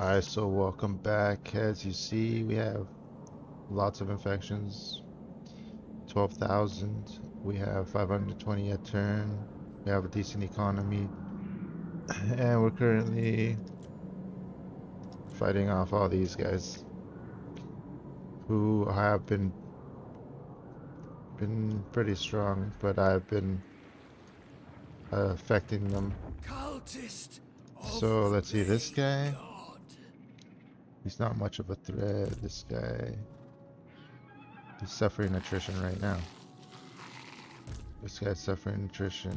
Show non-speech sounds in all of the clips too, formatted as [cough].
Alright, so welcome back. As you see, we have lots of infections. 12,000. We have 520 a turn. We have a decent economy. [laughs] And we're currently fighting off all these guys who have been been pretty strong, but I've been uh, affecting them. So let's see, this guy, he's not much of a threat. This guy, he's suffering attrition right now. This guy's suffering attrition.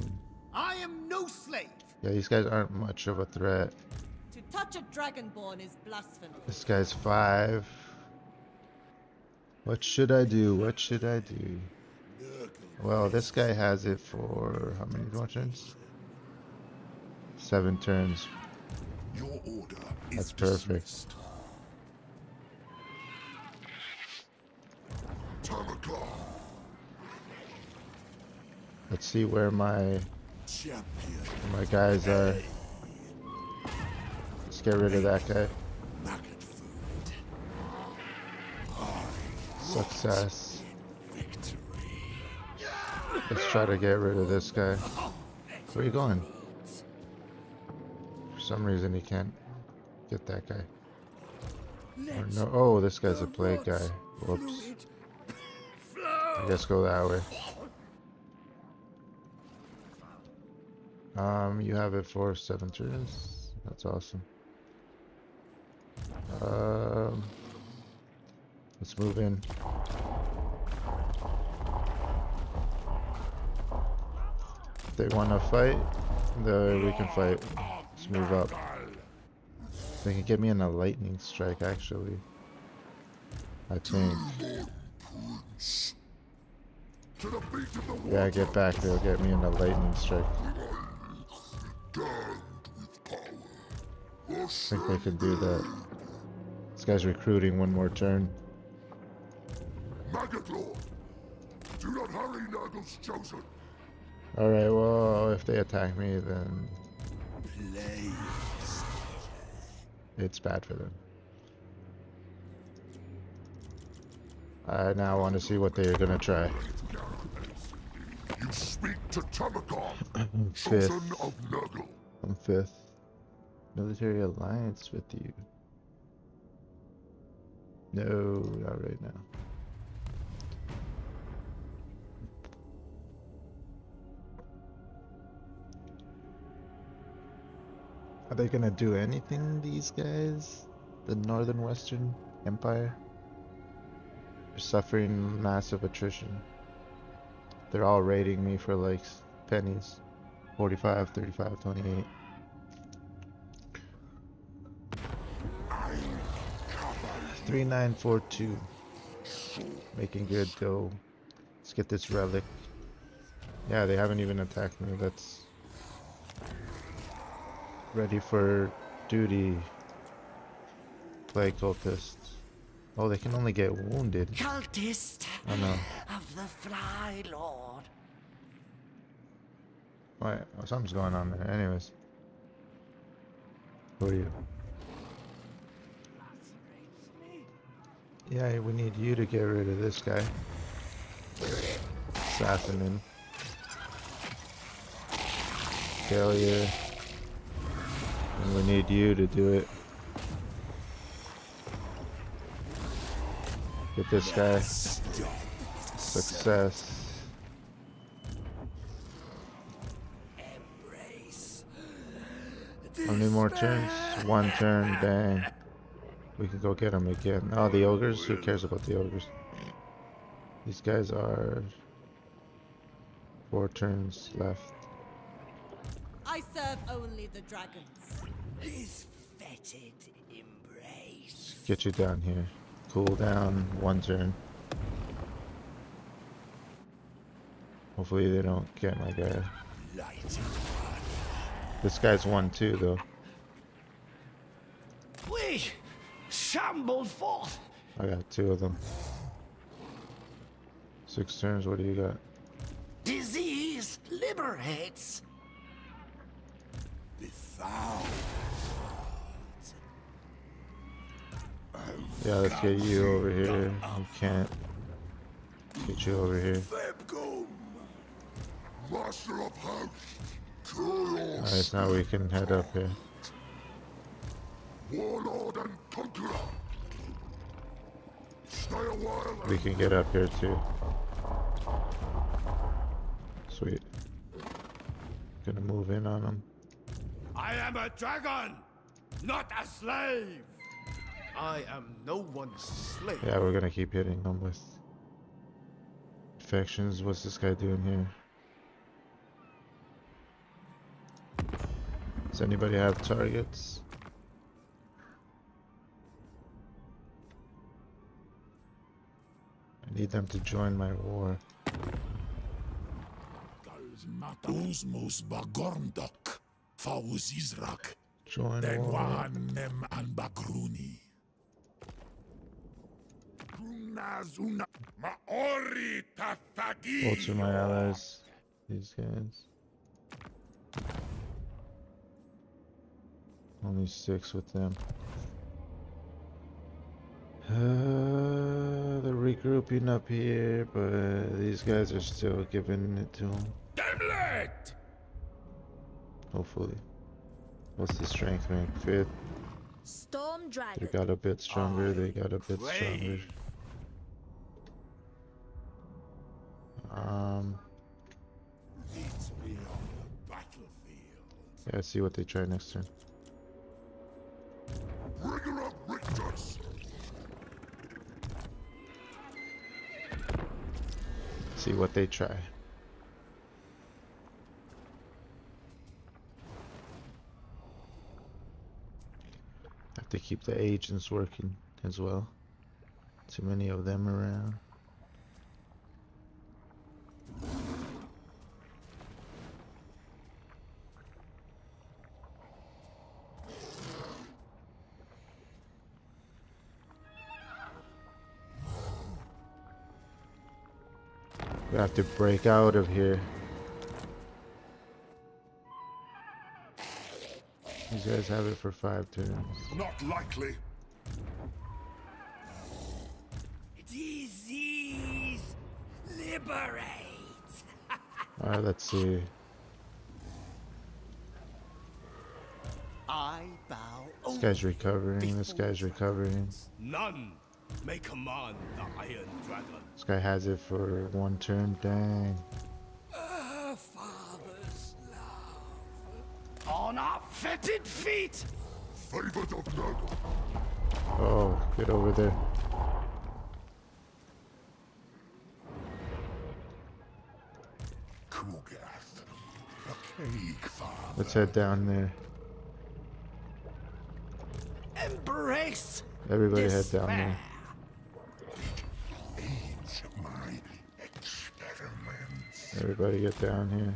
I am no slave. Yeah, these guys aren't much of a threat. To touch a dragonborn is blasphemy. This guy's five. What should I do? What should I do? Well, this guy has it for how many more turns? Seven turns. Your order That's is perfect. dismissed. Let's see where my where my guys are. Let's get rid of that guy. Success. Let's try to get rid of this guy. Where are you going? For some reason he can't get that guy. Or no, oh, this guy's a plague guy. Whoops. Guess go that way. Um, you have it for seven turns. That's awesome. Um, let's move in. If they want to fight, then we can fight. Let's move up. They can get me in a lightning strike, actually. I think. To the beat of the Yeah, get back. They'll get me in a lightning strike. I think they could do that. This guy's recruiting one more turn. Do not hurry, Nurgle's chosen. Alright, well, if they attack me, then it's bad for them. I now want to see what they're gonna try. Speak to Tamurkhan, [clears throat] Fifth. chosen of Nurgle. I'm fifth. Military alliance with you. No, not right now. Are they gonna do anything, these guys? The Northern Western Empire? They're suffering massive attrition. They're all raiding me for like pennies. 45, 35, 28. Three nine four two. Making good dough. Let's get this relic. Yeah, they haven't even attacked me. That's ready for duty. Play cultists. Oh, they can only get wounded. Cultist Oh no. of the Fly Lord. Wait, Oh, something's going on there. Anyways. Who are you? Yeah, we need you to get rid of this guy. Assassin. Failure. And we need you to do it. Get this guy. Success. Embrace. How many more turns? One turn, bang. We can go get him again. Oh, the ogres? Who cares about the ogres? These guys are four turns left. I serve only the dragons. His fetid embrace. Get you down here. Cool down, one turn. Hopefully they don't get my guy. This guy's one too, though. We shambled forth. I got two of them. Six turns, what do you got? Disease liberates. Befouled. Yeah, let's get you over here. You can't. Get you over here. Thebgum! Master of House! Alright, now we can head up here. Warlord and Conqueror! Stay a while We can get up here too. Sweet. Gonna move in on them. I am a dragon, not a slave. I am no one's slave. Yeah, we're gonna keep hitting them with infections. What's this guy doing here? Does anybody have targets? I need them to join my war. Usmus Bagorndok, Faus Izrak, Join war. Nem and Bagruni. Grunazuna Maori Tatagi. Both are my allies. These guys. Only six with them. Uh, they're regrouping up here, but these guys are still giving it to them. Demlet! Hopefully. What's the strength rank? Fifth. Storm They got a bit stronger. They got a bit stronger. Um, yeah, see what they try next turn. See what they try. Have to keep the agents working as well. Too many of them around. Have to break out of here. These guys have it for five turns. Not likely. Disease liberate. [laughs] Alright, let's see. I bow. This guy's recovering. This guy's recovering. None may command the Iron Dragon. This guy has it for one turn. Dang. Our father's love. On our fetid feet. Favored of Nurgle. Oh, get over there. Ku'gath. A cake father. Let's head down there. Embrace. Everybody head down there. Aids my experiments. Everybody get down here.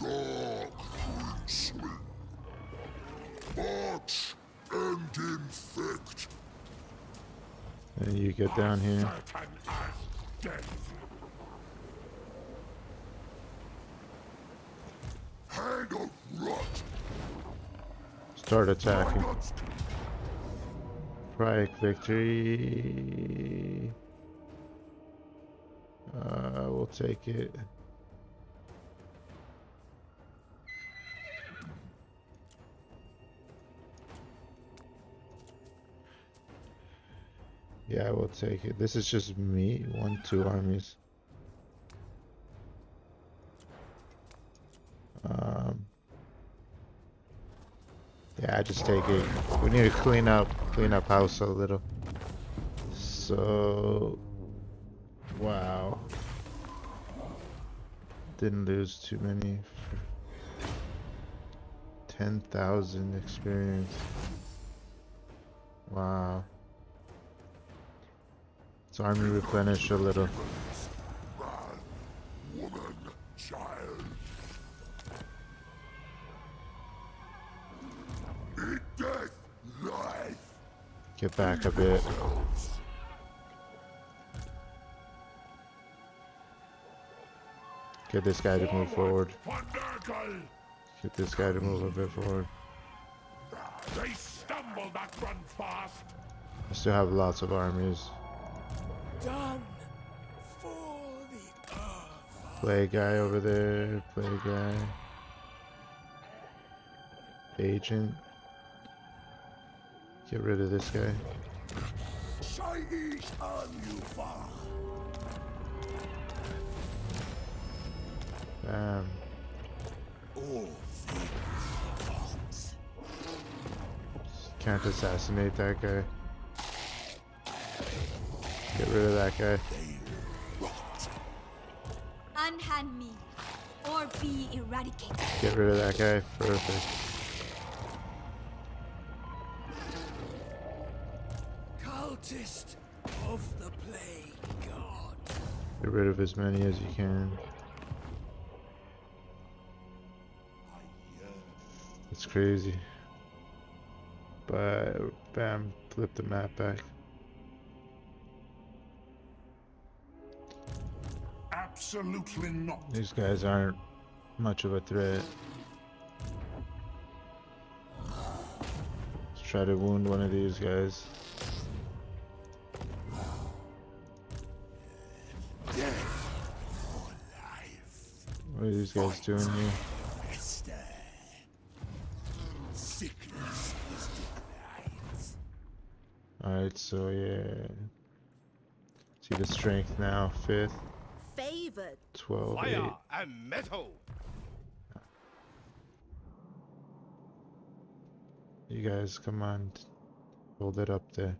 Dark. March and infect. And you get down here. Certain as death. Hand of rot. Start attacking. Prike victory. Uh, we'll take it. Yeah, we'll take it. This is just me. One, two armies. Um, yeah, I just take it. We need to clean up, clean up house a little. So, wow. Didn't lose too many. Ten thousand experience. Wow. So army replenish a little. Get back a bit. Get this guy to move forward. Get this guy to move a bit forward. They stumble that run fast. I still have lots of armies. Done for the earth. Play guy over there. Play guy. Agent. Get rid of this guy. On you far. Bam. All things Can't assassinate that guy. Get rid of that guy. Unhand me, or be eradicated. Get rid of that guy. Perfect. cultist of the plague god. Get rid of as many as you can. It's crazy. But bam, flip the map back. Absolutely not. These guys aren't much of a threat. Let's try to wound one of these guys. What are these guys doing here? Alright, so yeah. See the strength now, fifth, Favored. 12, 8. Fire and metal. You guys, come on. Hold it up there.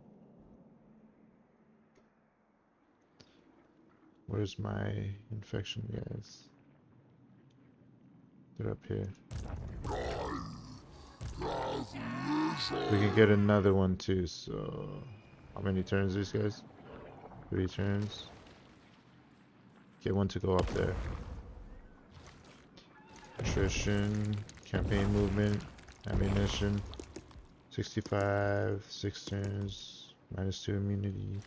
Where's my infection guys? They're up here. We can get another one too, so... How many turns these guys? Three turns. Get one to go up there. Attrition, campaign movement, ammunition. 65, 6 turns, minus 2 immunity.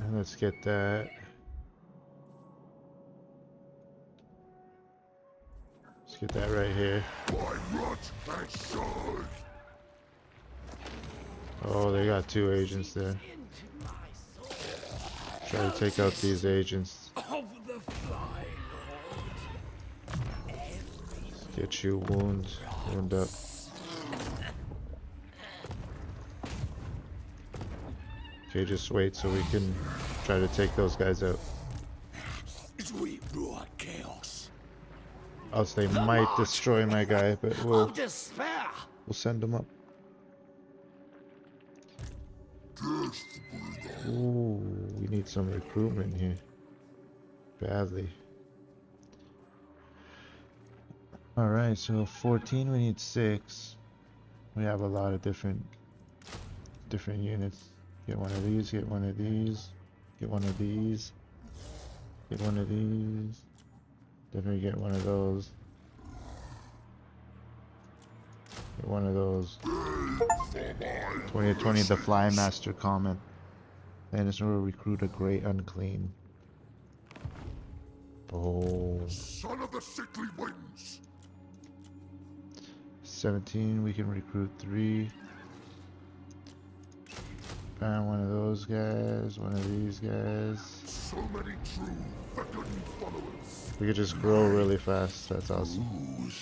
And let's get that. Get that right here. Oh, they got two agents there. Try to take out these agents. Get you wound, wound up. Okay, just wait so we can try to take those guys out. We brought chaos. Else they might destroy my guy, but we'll we'll send them up. Ooh, we need some recruitment here. Badly. Alright, so 14 we need 6. We have a lot of different different units. Get one of these, get one of these, get one of these, get one of these. Definitely get one of those. Get one of those. 2020 the Fly Master comment. Lannister will recruit a great unclean. Oh. Son of the sickly winds. 17 we can recruit 3. Found one of those guys, one of these guys. So many true beckoning followers. We could just grow really fast, that's awesome.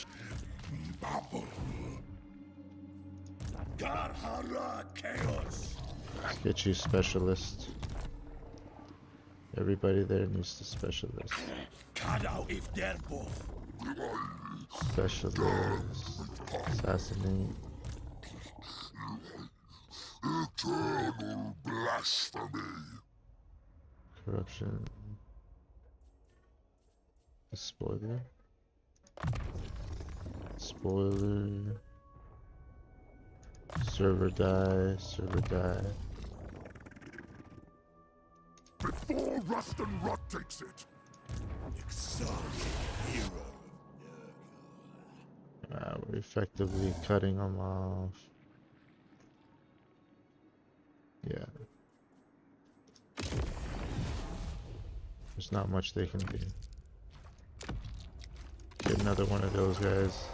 Get you specialist. Everybody there needs the specialist. Specialist. Assassinate. Corruption. Spoiler. Spoiler. Server die, server die. Before rust and rot takes it. Exalted hero. Uh, we're effectively cutting them off. Yeah. There's not much they can do. Get another one of those guys.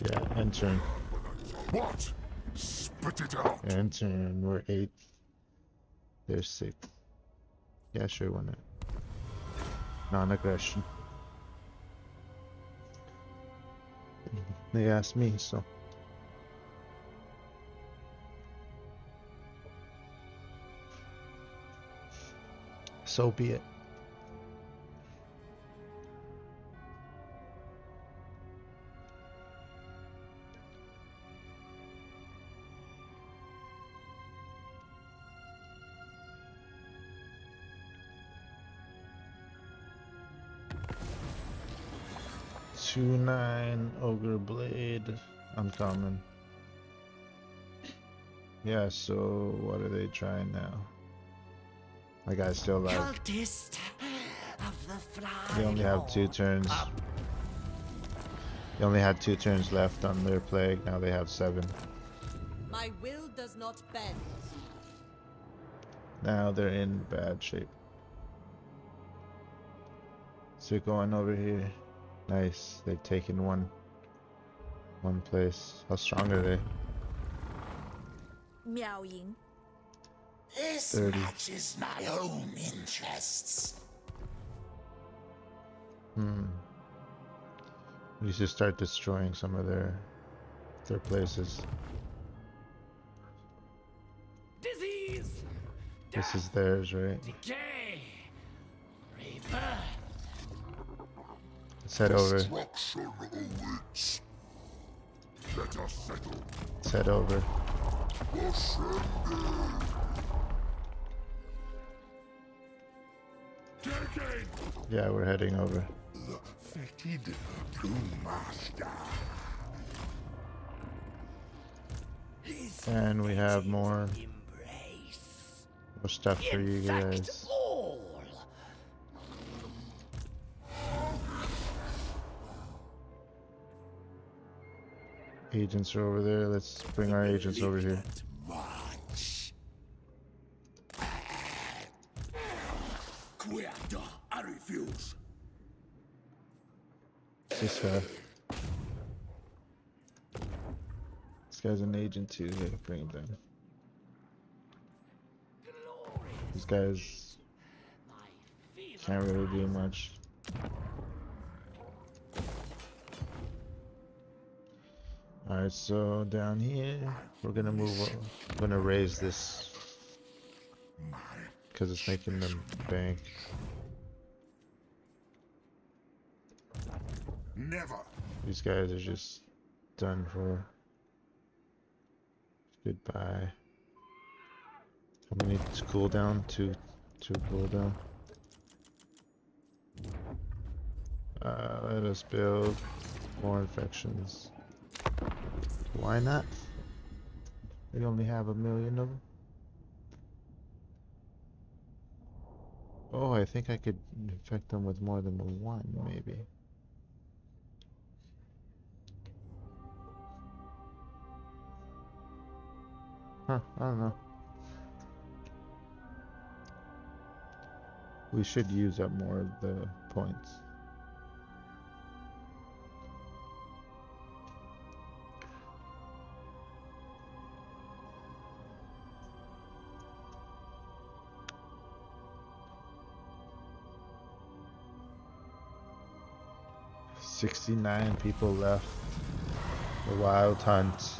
Yeah, intern. What? Spit it out. Intern, we're eight. They're six. Yeah, sure, why not? Non-aggression. They asked me, so. So be it. Two nine ogre blade uncommon. Yeah, so what are they trying now? My guy's still alive. Cultist of the fly. They only have two turns. They only had two turns left on their plague. Now they have seven. My will does not bend. Now they're in bad shape. So going over here. Nice. They've taken one. One place. How strong are they? This 30. matches my own interests. Hmm. We should start destroying some of their their places. Disease, This is theirs, right? decay, rebirth. Let's head over. Destruction awaits. Let us settle. Let's head over. Yeah, we're heading over. the to master. And we have more more stuff for you guys. Agents are over there. Let's bring our agents over here. Much. Quieto, I refuse. This guy. This guy's an agent too. Bring him down. These guys can't really do much. Alright, so down here, we're gonna move, o- we're gonna raise this because it's making them bank. Never. These guys are just done for. Goodbye. How many to cool down? Two, two cool down. Uh, let us build more infections. Why not? We only have a million of them. Oh, I think I could infect them with more than one, maybe. Huh, I don't know. We should use up more of the points. Sixty-nine people left. The Wild Hunt.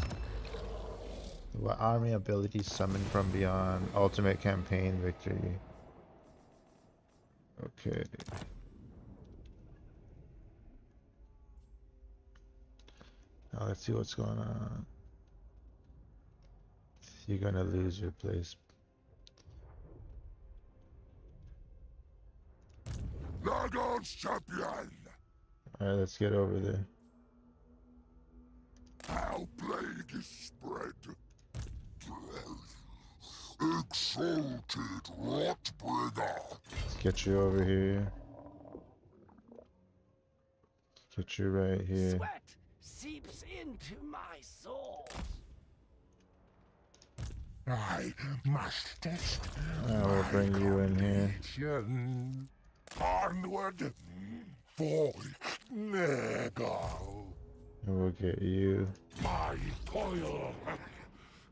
What army abilities summoned from beyond? Ultimate campaign victory. Okay. Now let's see what's going on. You're gonna lose your place. Lagon's champion. Alright, let's get over there. How plague is spread. Exalted Rotbringer. Let's get you over here. Get you right here. Sweat seeps into my soul. I must test Now we'll bring you in here. Nation. Onward for Nurgle. And we'll get you. My toil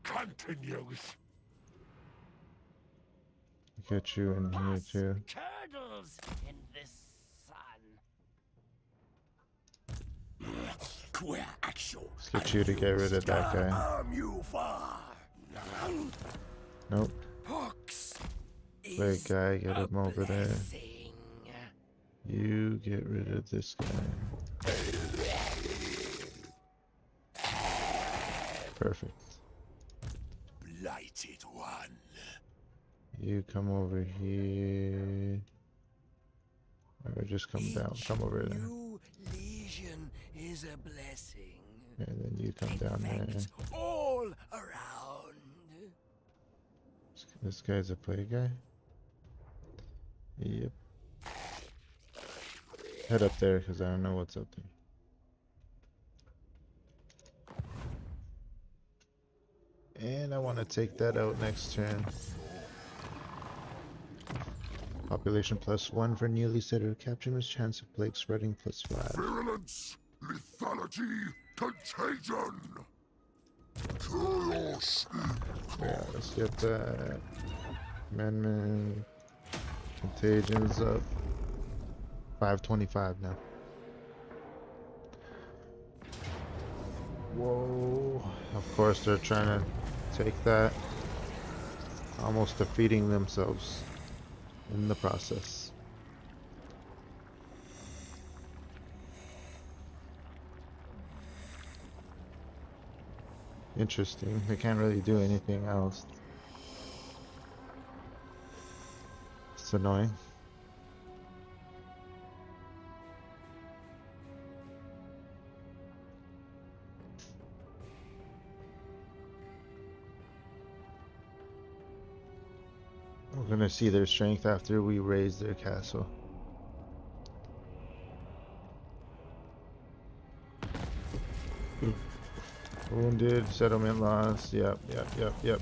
continues. Get you in here too. Curdles in this sun. Queer actual. Let's get you to get rid of that guy. Arm you far. Nope. Pox. Wait, guy, get him over there. You get rid of this guy. Perfect. Blighted one. You come over here. Or just come down. Come over there. New legion is a blessing. And then you come down there. All around. This guy's a play guy? Yep. Head up there, because I don't know what's up there. And I want to take that out next turn. Population plus one for newly settled captain's chance of plague spreading plus five. Virulence. Lethality. Contagion. Chaos. Yeah, let's get that. Amendment. Contagions up. 525 now. Whoa. Of course, they're trying to take that. Almost defeating themselves in the process. Interesting. They can't really do anything else. It's annoying. Gonna see their strength after we raise their castle. Wounded, settlement loss. Yep, yep, yep, yep.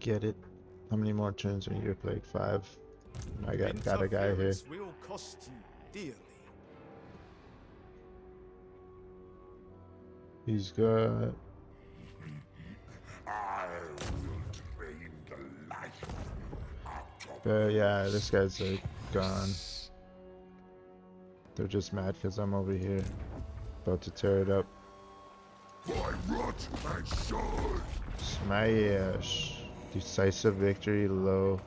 Get it. How many more turns are your played? Five. I got got a guy here. Will cost you dearly. He's got Uh, yeah, this guy's like gone. They're just mad because I'm over here, about to tear it up. Smash! Decisive victory, low.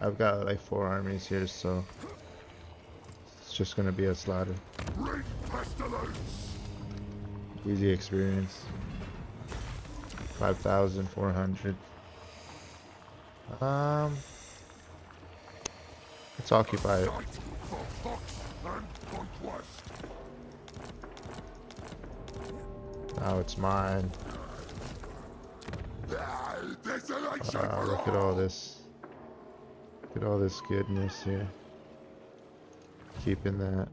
I've got like four armies here, so it's just gonna be a slaughter. Easy experience. 5,400. Um, let's occupy it. Now it's mine. Wow, look at all this. Look at all this goodness here. Keeping that.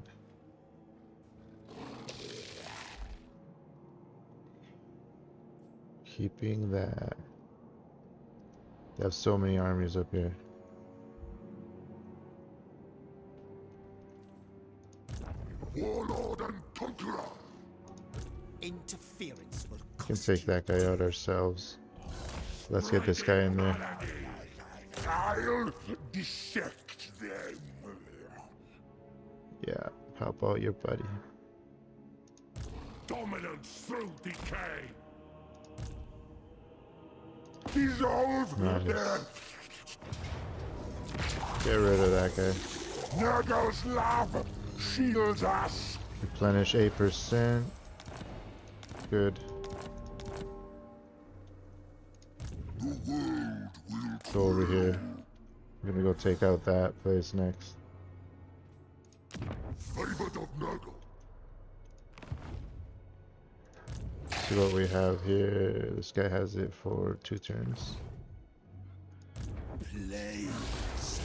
Keeping that. They have so many armies up here. Warlord and conqueror. Interference will We can take that guy out ourselves. Let's get this guy in there. I'll dissect them. Yeah, help out your buddy. Dominance through decay. Dissolve Nice. death. Get rid of that guy. Nurgle's love shields us. Replenish 8%. Good. Go over here. I'm gonna go take out that place next. See what we have here. This guy has it for two turns. Plagues.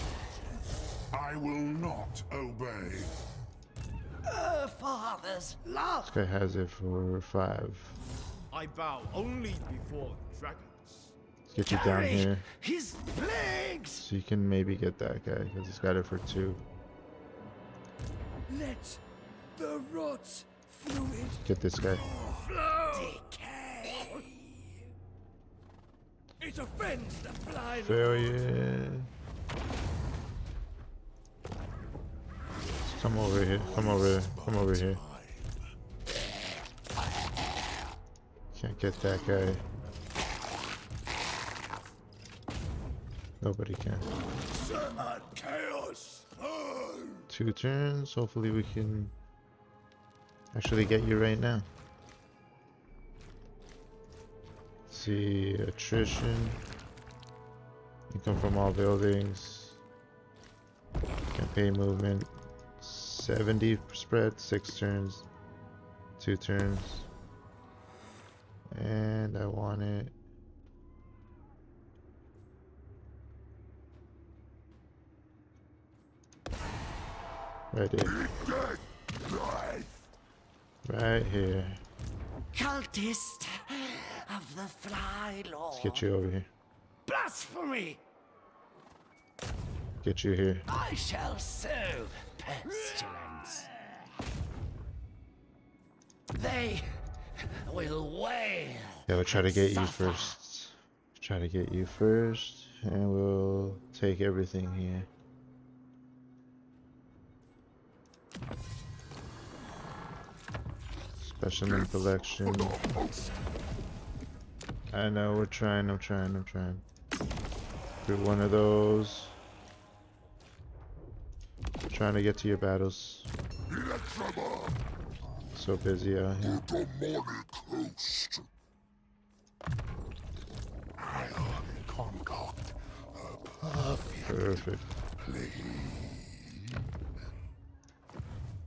I will not obey. Her father's love. This guy has it for five. I bow only before dragons. Let's get you down here. His plagues. So you can maybe get that guy because he's got it for two. Let the rot fluid Get this guy. It offends the fly Failure. Come over here. Come over here. Come over here. Can't get that guy. Nobody can. Two turns. Hopefully we can actually get you right now. see attrition. Income from all buildings. Campaign movement. 70 spread, 6 turns. 2 turns. And I want it. Right here. Right here. Cultist of the Fly Lord. Let's get you over here. Blasphemy! Get you here. I shall sow pestilence. They will wail. Yeah, we'll try to get you first. Try to get you first, and we'll take everything here. Specimen collection. I know, we're trying, I'm trying, I'm trying. Do one of those. Trying to get to your battles. So busy out here. Demonic host. Ion concoct. A perfect Perfect.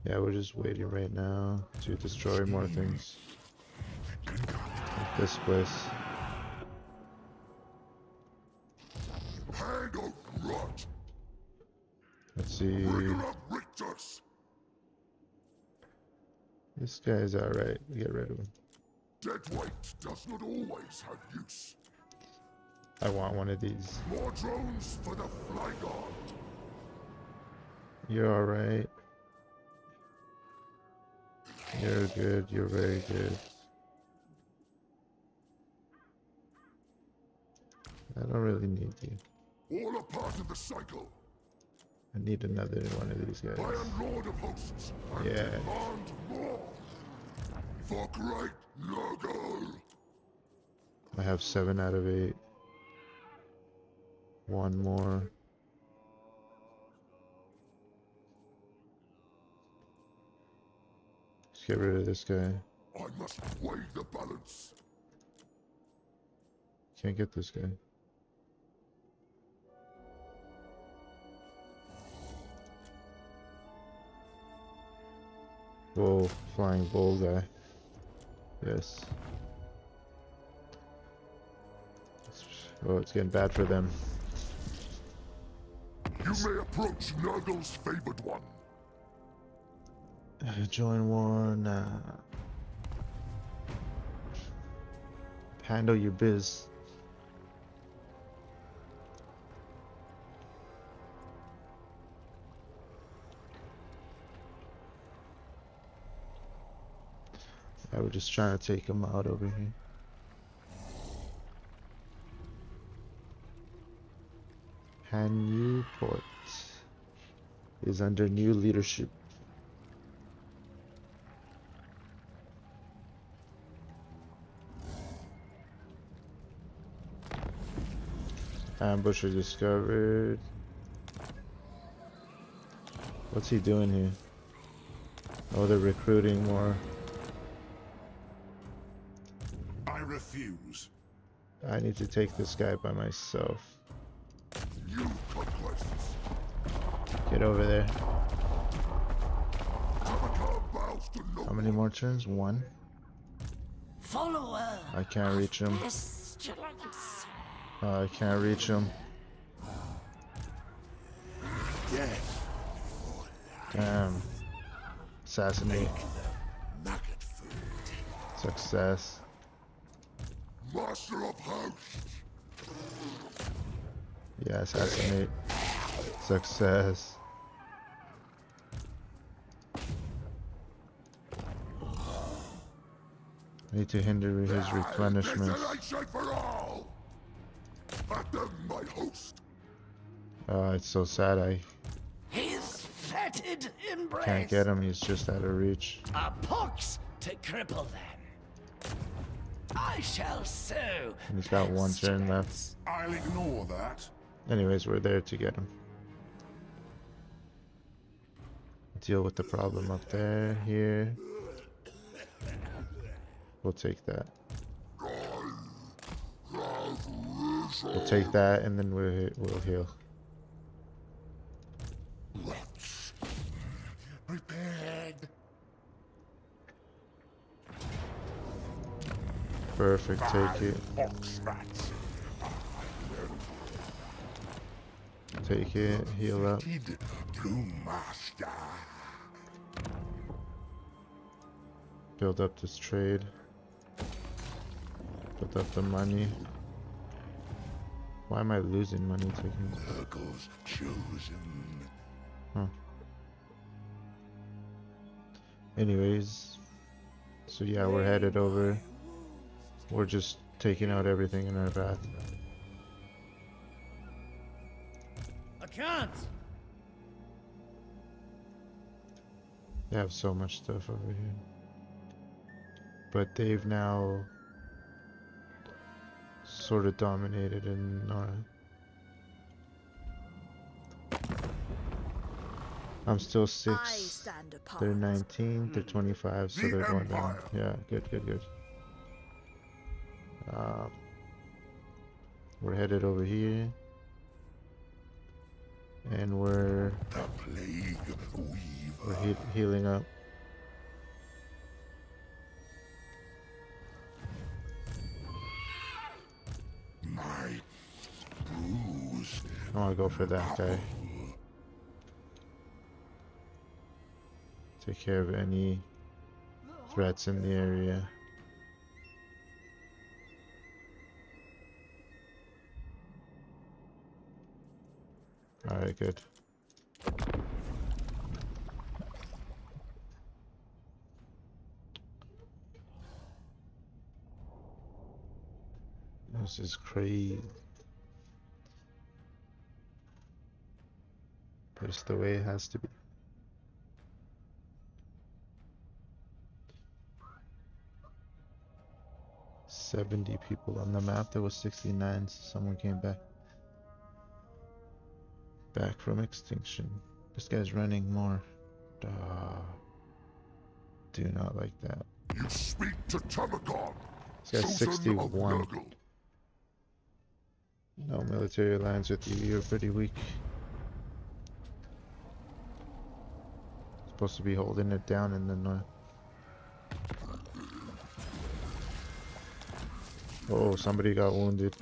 Yeah, we're just waiting right now to destroy more things. Like this place. hand of rot. Let's see. Rigor of rictus. This guy's alright. Get rid of him. Dead weight does not always have use. I want one of these. More drones for the fly guard. You're alright. You're good. You're very good. I don't really need you. All a part of the cycle. I need another one of these guys. I am Lord of Hosts. I Yeah. Demand more. For great Nurgle. I have seven out of eight. One more. Let's get rid of this guy. I must weigh the balance. Can't get this guy. Bull, flying bull guy. Yes. Oh, it's getting bad for them. You may approach Nurgle's favored one. Uh, Join war, nah. Handle your biz. I was just trying to take him out over here. Han Newport is under new leadership. Ambusher discovered. What's he doing here? Oh, they're recruiting more. I refuse. I need to take this guy by myself. You conquests. Get over there. Avatar bows to no How many more turns? One. Follower. I can't reach him. I can't reach him. Damn. Assassinate. Success. Master of hosts. Yeah, assassinate. Success. I need to hinder his replenishment. Uh, it's so sad I His fetid embrace. can't get him. He's just out of reach. A pox to cripple them. I shall sow. And he's got one turn left. I'll ignore that. Anyways, we're there to get him. Deal with the problem up there, here. We'll take that. We'll take that and then we'll, we'll heal. Let's prepared. Perfect, take it. Take it, heal up. Did Blue Master. Build up this trade. Build up the money. Why am I losing money taking Urkel's chosen. Huh. Anyways, so yeah, we're headed over. We're just taking out everything in our path. I can't. They have so much stuff over here. But they've now sort of dominated in Nora. I'm still six. They're 19, they're 25, so The they're going down. Yeah, good, good, good. Um, we're headed over here. And we're, The Plague we're he- healing up. I want to go for that guy. Take care of any threats in the area. Alright, good. This is crazy. But it's the way it has to be. Seventy people on the map. There was sixty-nine. So someone came back. Back from extinction. This guy's running more. Duh. Do not like that. You speak to Tamagon. This guy's chosen of 61. No military alliance with you. You're pretty weak. Supposed to be holding it down in the north. Oh, somebody got wounded.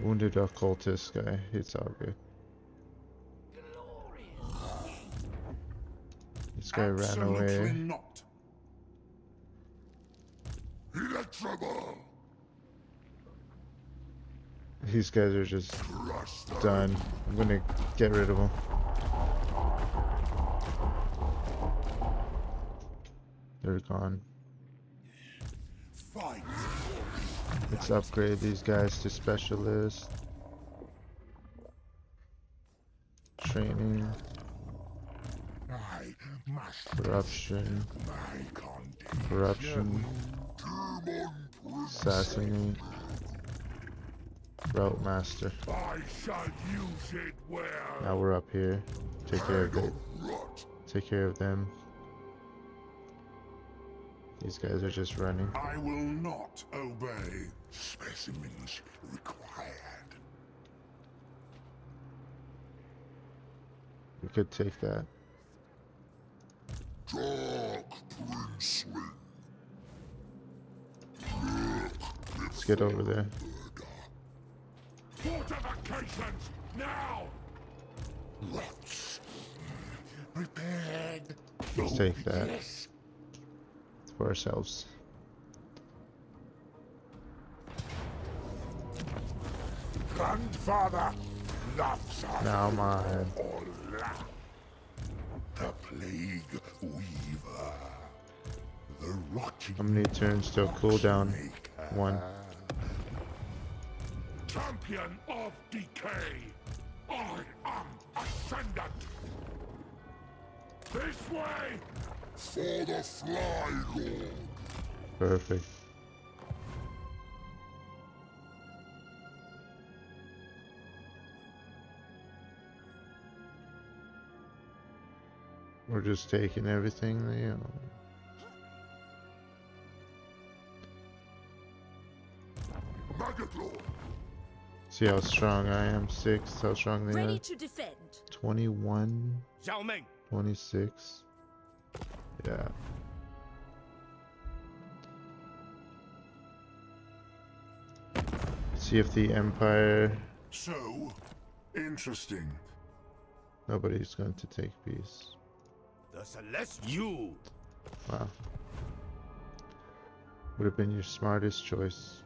Wounded occultist guy. It's all good. This guy ran Absolutely away. not. Electrable. These guys are just done. I'm gonna get rid of them. They're gone. Let's upgrade these guys to specialist. Training, corruption, corruption, assassinate, route master. I shall use it well. Now we're up here. Take care of. Rot. Take care of them. These guys are just running. I will not obey. Specimens required. We could take that. Dark Princeling. Let's get over there. Fortifications now. Let's prepared. Let's oh, take that for ourselves. Grandfather loves us. Now mine. The Plague Weaver. The rotting How many turns till cooldown? One. Champion of decay. I am ascendant. This way. For the Fly Lord. Perfect. We're just taking everything, you know. See how strong I am. Six. How strong they Ready are. to defend. 21, Miao Ying. 26. Yeah. See if the Empire. So interesting. Nobody's going to take peace. The Celeste. You. Wow. Would have been your smartest choice.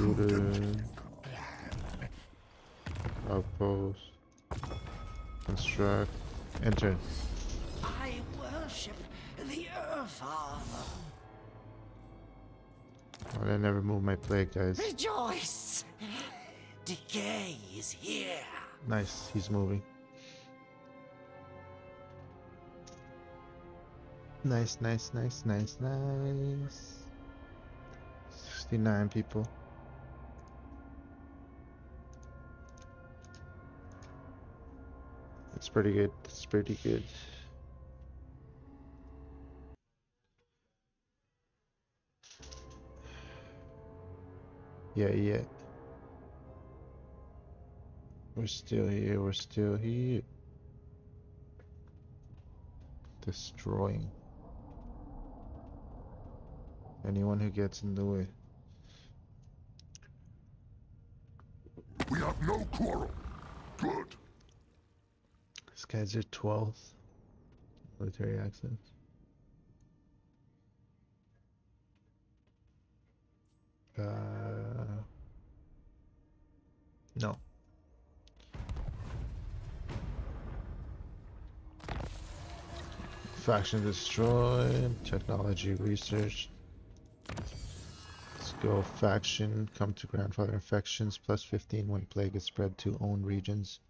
Buddha. Outpost. Construct. Enter. I worship the Earth Father. Oh, I never move my plate, guys. Rejoice! Decay is here. Nice, he's moving. Nice, nice, nice, nice, nice. 69 people. Pretty good. That's pretty good. Yeah, yeah. We're still here, we're still here. Destroying. Anyone who gets in the way. We have no quarrel. Good. Guys are 12th. Military access. Uh, no. Faction destroyed. Technology research. Let's go faction. Come to grandfather infections. Plus 15 when plague is spread to own regions.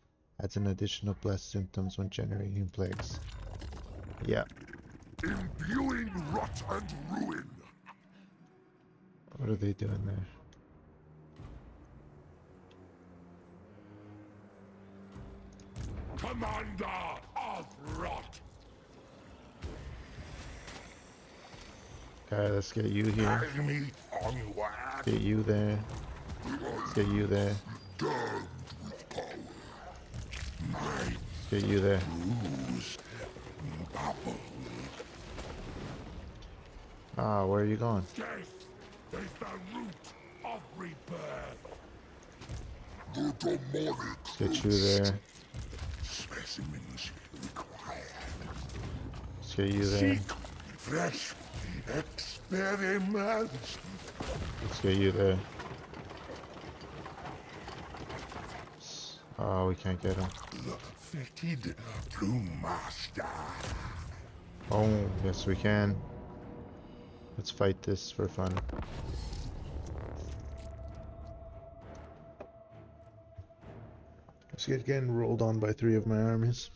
Adds an additional blessed symptoms when generating plagues. Yeah. Imbuing rot and ruin. What are they doing there? Commander of rot. Okay, let's get you here. Get you there. Let's get you there with power. My Let's get you there. Ah, where are you going? Death is the root of rebirth. The Get you there. specimens required. Let's get you there. Seek fresh experiments. Let's get you there. Oh, we can't get him. The fetid plume master. Oh, yes we can. Let's fight this for fun. Let's get getting rolled on by three of my armies.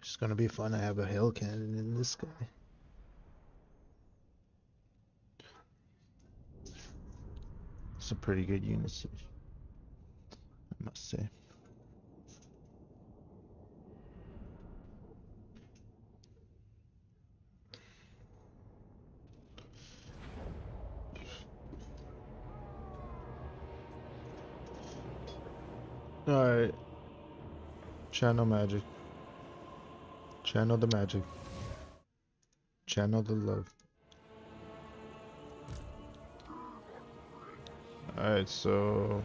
It's gonna be fun. I have a hell cannon in this guy. It's a pretty good unit, must say. Alright. Channel magic. Channel the magic. Channel the love. Alright, so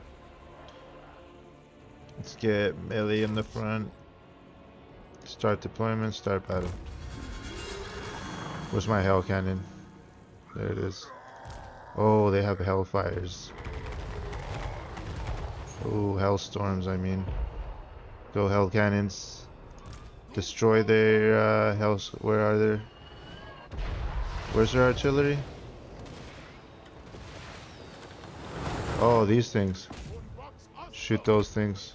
let's get melee in the front. Start deployment, start battle. Where's my hell cannon? There it is. Oh, they have hellfires. Oh, hellstorms, I mean. Go hell cannons. Destroy their uh, hells. Where are they? Where's their artillery? Oh, these things. Shoot those things.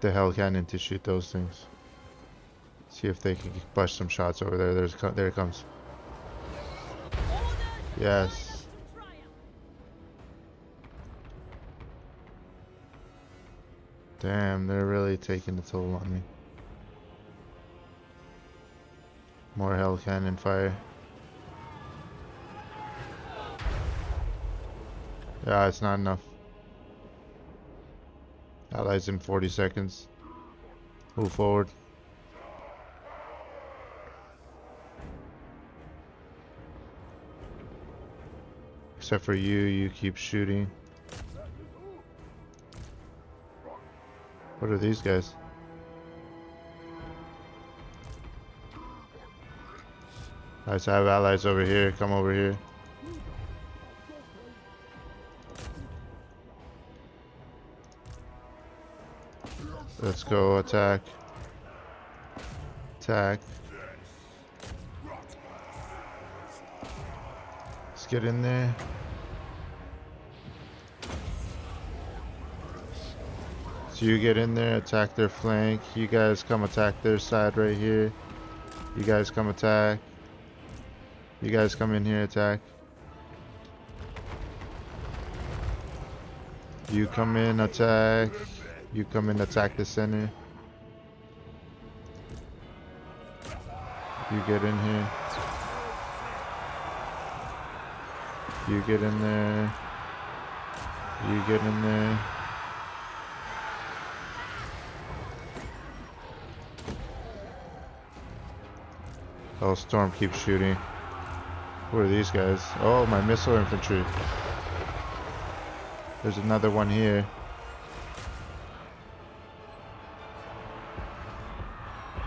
The hell cannon to shoot those things. See if they can bust some shots over there. There's there it comes. Yes. Damn, they're really taking a toll on me. More hell cannon fire. Yeah, it's not enough. Allies in 40 seconds. Move forward. Except for you, you keep shooting. What are these guys? Nice, I have allies over here. Come over here. Let's go attack. Attack. Let's get in there. So you get in there, attack their flank. You guys come attack their side right here. You guys come attack. You guys come in here, attack. You come in, attack. You come and attack the center. You get in here. You get in there. You get in there. Oh, Storm keeps shooting. Who are these guys? Oh, my missile infantry. There's another one here.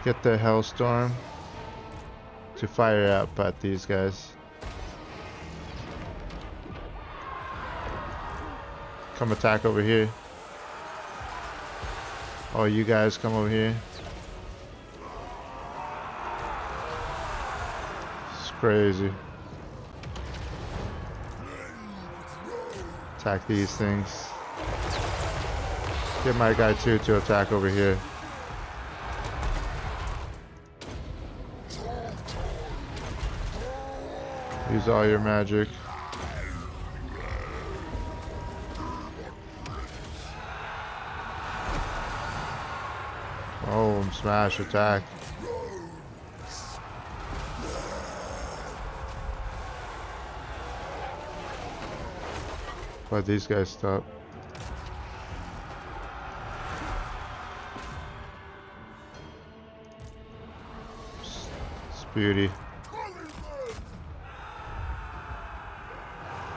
Get the Hellstorm to fire up at these guys. Come attack over here. Oh, you guys come over here. It's crazy. Attack these things. Get my guy too to attack over here. Use all your magic. Oh, smash attack. But these guys stop. Beauty.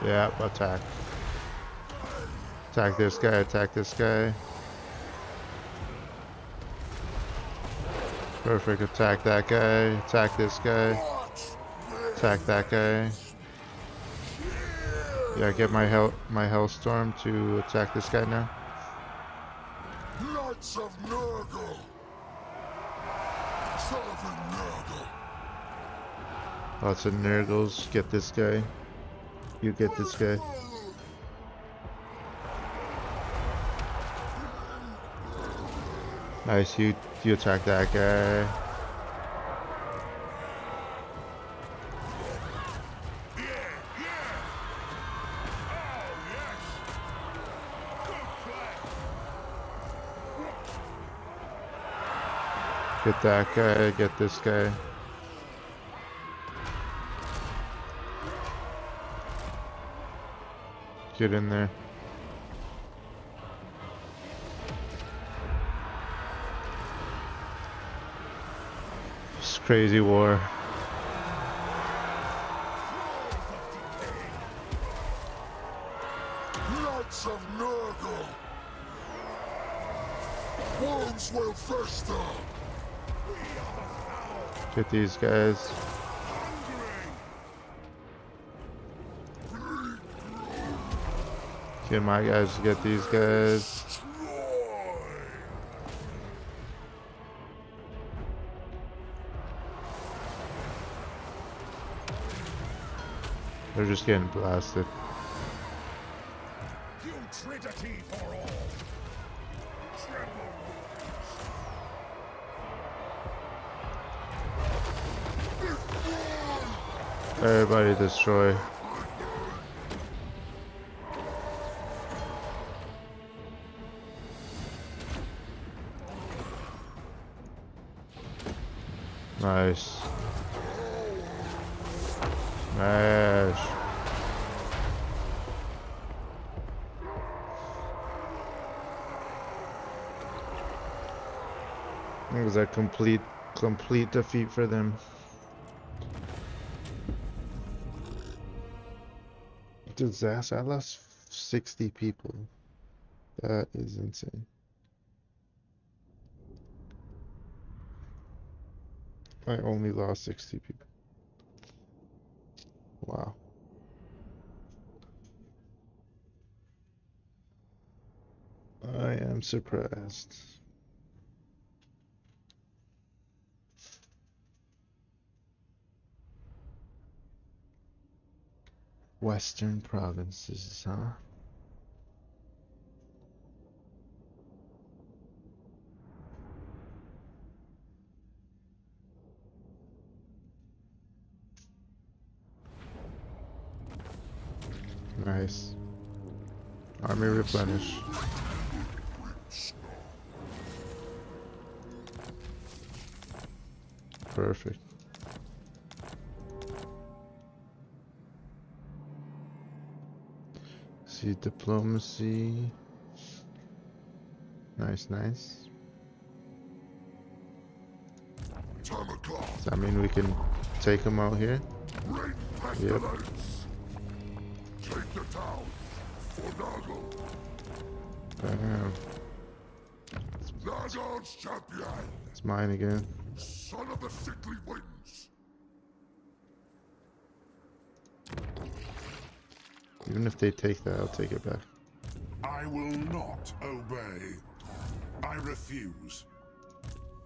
Yeah, attack. Attack this guy, attack this guy. Perfect, attack that guy, attack this guy, attack that guy. Yeah, get my hell my hellstorm to attack this guy now. Knights of Nurgle! Lots of Nurgles, get this guy. You get this guy. Nice, you you attack that guy. Get that guy, get this guy. Get in there. It's crazy war. Of Nurgle! Wounds will fester! Get these guys. Get my guys to get these guys. They're just getting blasted. Everybody destroy. Complete, complete defeat for them. Disaster. I lost 60 people. That is insane. I only lost 60 people. Wow. I am surprised. Western provinces, huh? Nice. Army replenish. Diplomacy. Nice, nice. Does that mean we can take them out here? Pestilence. Take the town. For Nurgle. Damn. It's mine again. Son of the sickly winds. Even if they take that, I'll take it back. I will not obey. I refuse.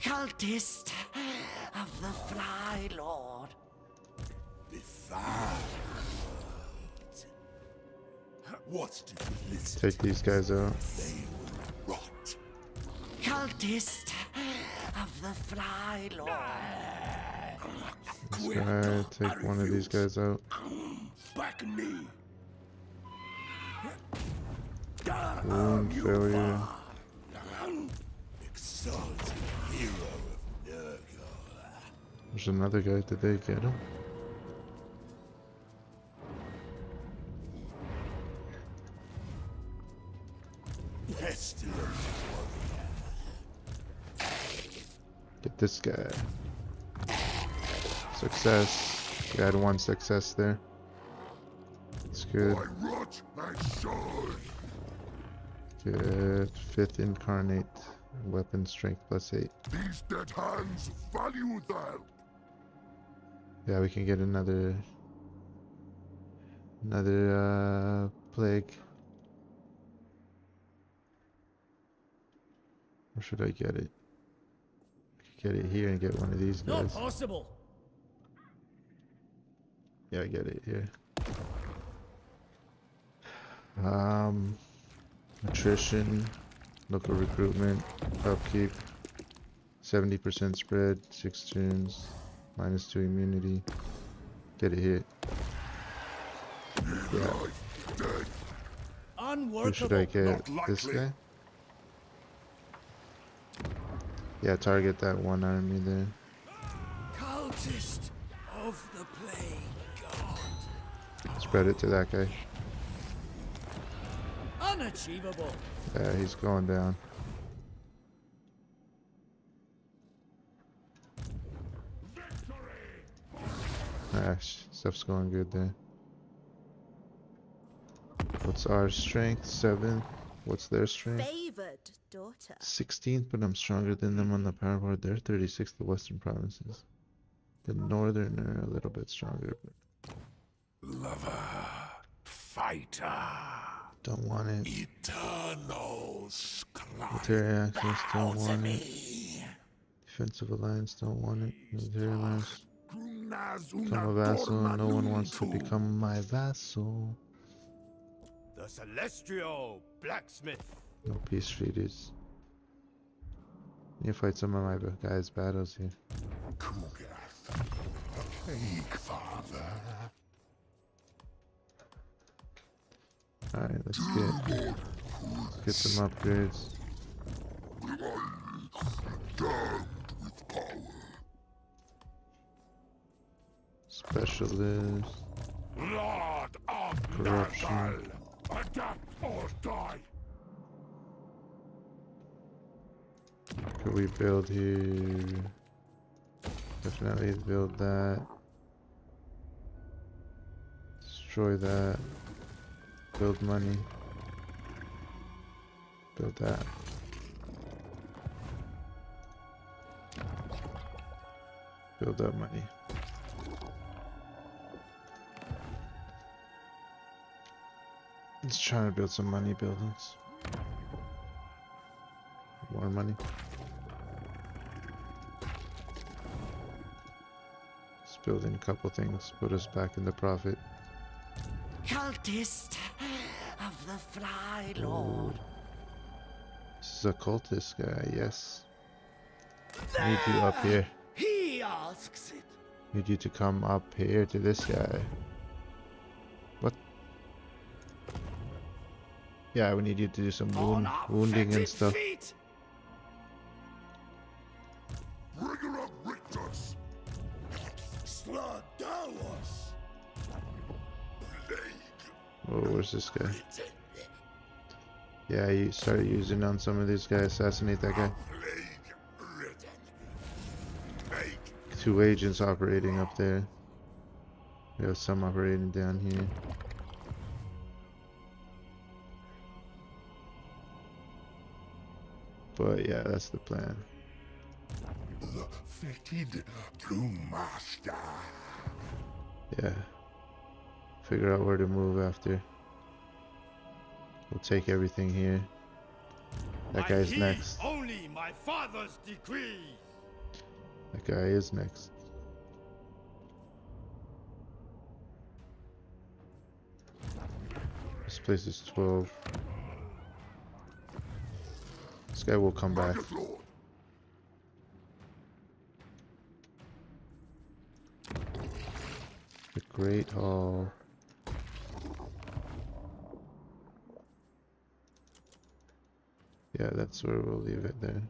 Cultist of the Fly Lord. Defiled. What's to listen? Take these guys out. They will rot. Cultist of the Fly Lord. This guy, take one of these guys out. Back knee. Wound failure. Exalted hero of Nurgle. There's another guy. Did they get him? Get this guy. Success. We had one success there. It's good. Good. Fifth incarnate. Weapon strength plus eight. These dead hands value them. Yeah, we can get another another uh plague. Or should I get it? Get it here and get one of these Not guys. possible. Yeah, I get it here. Um, attrition, local recruitment, upkeep, 70% spread, 6 turns, minus 2 immunity. Get it here. Yeah, who should I get? This guy? Yeah, target that one army there. Cultist of the Plague God. Spread it to that guy. Unachievable. Yeah, he's going down. Ah, sh- stuff's going good there. What's our strength? Seven. What's their strength? Favored daughter. 16th, but I'm stronger than them on the power board. They're 36, the Western provinces. The northern are a little bit stronger, but Lover, fighter, don't want it. eternal. Military access, don't want it. Defensive alliance, don't want it. Military alliance, become a vassal. No one wants to become my vassal. The Celestial Blacksmith. No peace treaties. Need to fight some of my guys' battles here. Ku'gath, the plague father. Alright, let's get get some upgrades. Specialist. Corruption. Could we build here? Definitely build that. Destroy that. Build money. Build that. Build that money. Let's to build some money buildings. More money. Let's build in a couple things, put us back in the profit. Cultist of the Fly Lord. This is a cultist guy, yes. Need you up here. He asks it. Need you to come up here to this guy. What? Yeah, we need you to do some wound, wounding and stuff. feet. Oh, where's this guy? Yeah, you start using on some of these guys. Assassinate that guy. plague ridden. Plague Two agents operating up there. We have some operating down here. But yeah, that's the plan. the fetid brewmaster. Yeah. Figure out where to move after. We'll take everything here. That guy's next. Only my father's decrees. That guy is next. This place is 12. This guy will come back. The Great Hall. Yeah, that's where we'll leave it there.